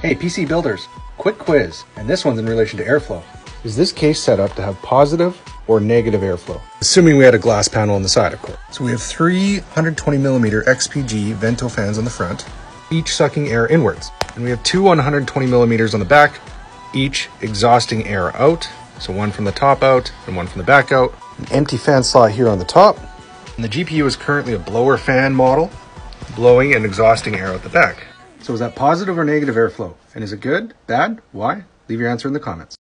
Hey, PC builders, quick quiz, and this one's in relation to airflow. Is this case set up to have positive or negative airflow? Assuming we had a glass panel on the side, of course. So we have three 120 millimeter XPG vento fans on the front, each sucking air inwards. And we have two 120 millimeters on the back, each exhausting air out. So one from the top out and one from the back out. An empty fan slot here on the top. And the GPU is currently a blower fan model, blowing and exhausting air out the back. So is that positive or negative airflow? And is it good? Bad? Why? Leave your answer in the comments.